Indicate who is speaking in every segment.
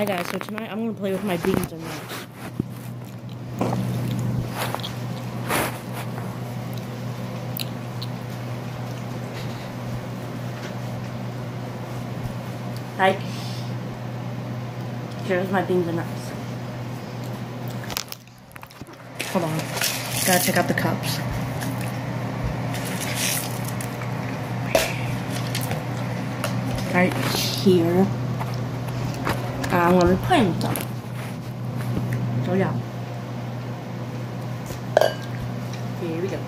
Speaker 1: Hi guys, so tonight I'm gonna play with my beans and rice. Hi. Here's my beans and rice. Hold on. Gotta check out the cups. Right here. I'm gonna be with them. So yeah. Here we go.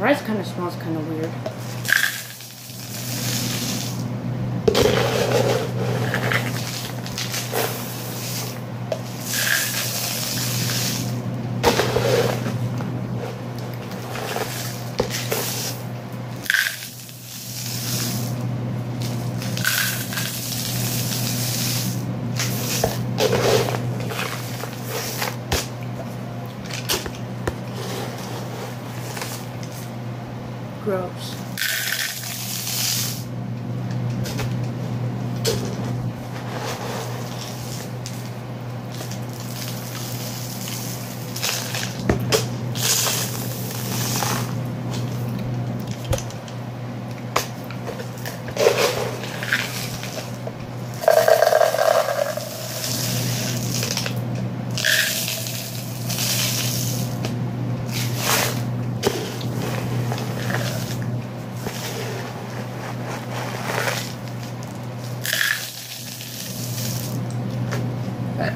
Speaker 1: Rice kind of smells kind of weird. Gross. 哎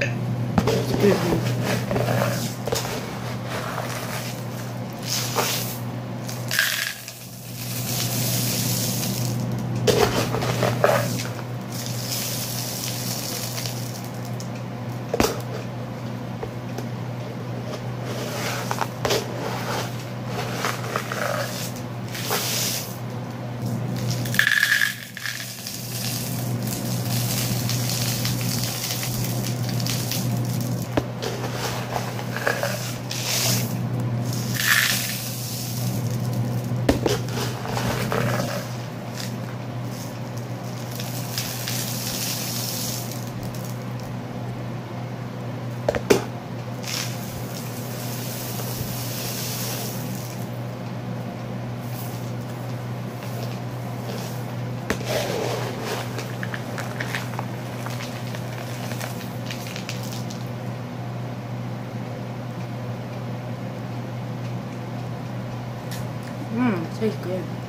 Speaker 1: tastes good.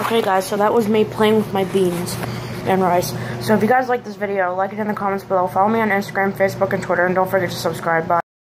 Speaker 1: Okay, guys, so that was me playing with my beans and rice. So if you guys like this video, like it in the comments below. Follow me on Instagram, Facebook, and Twitter, and don't forget to subscribe. Bye.